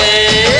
thế